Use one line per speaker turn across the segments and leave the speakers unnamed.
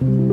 Mm-hmm.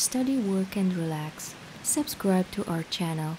Study Work and Relax. Subscribe to our channel.